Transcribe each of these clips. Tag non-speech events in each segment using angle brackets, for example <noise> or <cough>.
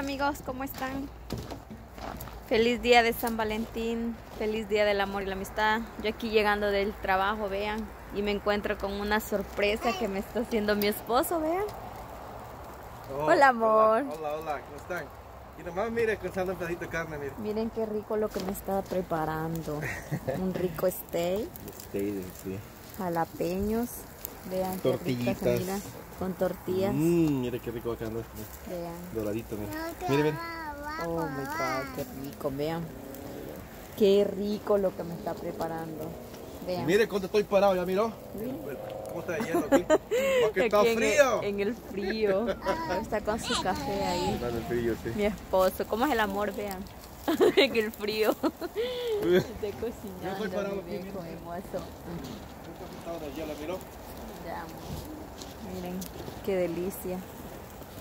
Hola amigos, ¿cómo están? Feliz día de San Valentín, feliz día del amor y la amistad. Yo aquí llegando del trabajo, vean, y me encuentro con una sorpresa que me está haciendo mi esposo, vean. Oh, Hola, amor. Hola, hola, hola, ¿cómo están? Y nomás mire, cruzando un pedacito de carne, mire. Miren qué rico lo que me está preparando. <laughs> Un rico steak, Steak, sí. jalapeños, vean qué rica se Tortillitas. mira, con tortillas, Mmm, mire qué rico acá anda. vean. Doradito, mire. Mire, mire. Oh my god, qué rico, vean. Qué rico lo que me está preparando. Vean. Mire cuánto estoy parado, ya miró. ¿Cómo está yendo aquí? <laughs> Porque está Aquí en el- frío. En el, frío. Está con su café ahí. Está en el frío, sí. Mi esposo. ¿Cómo es el amor? Vean. <laughs> en el frío. <laughs> Está Yo estoy cocinando. parado aquí, hermoso. Ya la miró. Miren, qué delicia.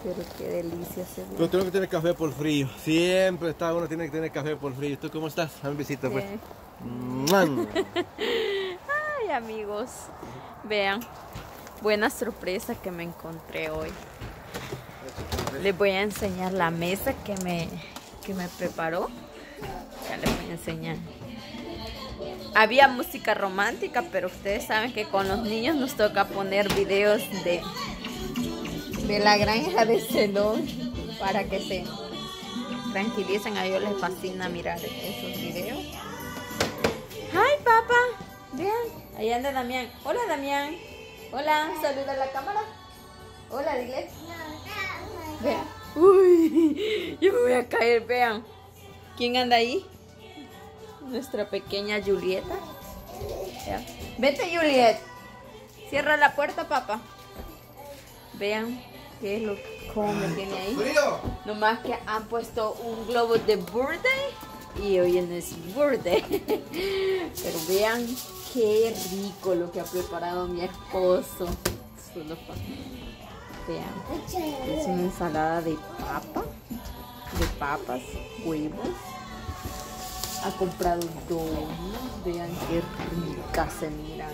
Pero qué delicia se Pero ve. tengo que tener café por frío. Siempre está uno tiene que tener café por frío. ¿Tú cómo estás? Dame un besito, pues. <laughs> Ay, amigos. Vean. Buena sorpresa que me encontré hoy. Les voy a enseñar la mesa que me, que me preparó. Ya les voy a enseñar. Había música romántica, pero ustedes saben que con los niños nos toca poner videos de, de la granja de Zenón para que se tranquilicen. A ellos les fascina mirar esos videos. ¡Ay, papá! Vean, ahí anda Damián. Hola, Damián. Hola, saluda a la cámara. Hola, dile. Vean. Uy, <laughs> yo me voy a caer, vean. ¿Quién anda ahí? Nuestra pequeña Julieta. Vete, Juliet. Cierra la puerta, papá. Vean qué es lo cómo me tiene ahí. ¡Frío! Nomás que han puesto un globo de birthday y hoy no es birthday. <laughs> Pero vean qué rico lo que ha preparado mi esposo. Solo Vean, es una ensalada de papa, de papas, huevos. Ha comprado donas, vean qué ricas se miran.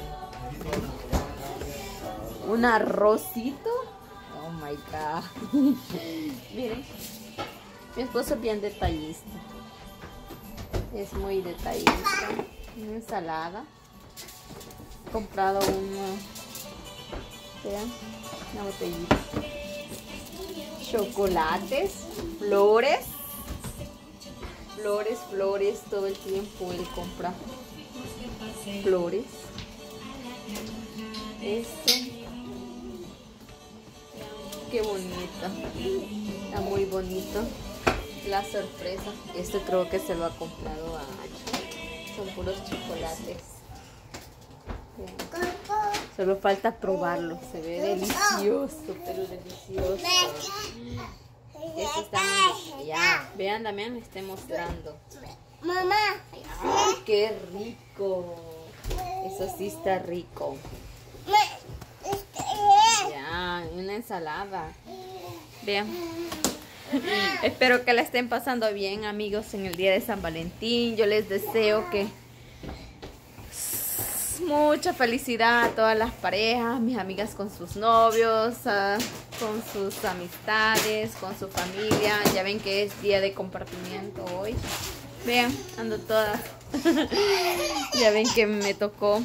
Un arrocito. Oh my god. <laughs> Miren, mi esposo es bien detallista. Es muy detallista. Una ensalada. He comprado una. Vean, una botellita. Chocolates, flores. Flores, flores, todo el tiempo él compra flores. Esto. Qué bonito. Está muy bonito. La sorpresa. Esto creo que se lo ha comprado a Acho. Son puros chocolates. Solo falta probarlo. Se ve delicioso, pero delicioso. Esto está Ya, vean, Damián, le estoy mostrando. Mamá, ¡Ay, qué rico! Eso sí está rico. Ya, una ensalada. Vean. <laughs> Espero que la estén pasando bien, amigos, en el día de San Valentín. Yo les deseo que mucha felicidad a todas las parejas, mis amigas con sus novios, ah, con sus amistades, con su familia. Ya ven que es día de compartimiento hoy. Vean, ando toda. <laughs> ya ven que me tocó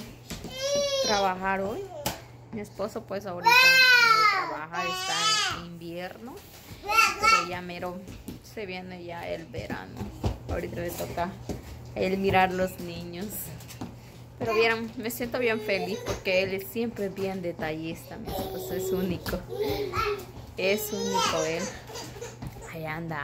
trabajar hoy. Mi esposo pues ahorita no trabaja, está en invierno. Pero ya mero se viene ya el verano. Ahorita le toca él mirar los niños. Pero vieron, me siento bien feliz porque él es siempre bien detallista. Mi esposo es único. Es único él. Ahí anda.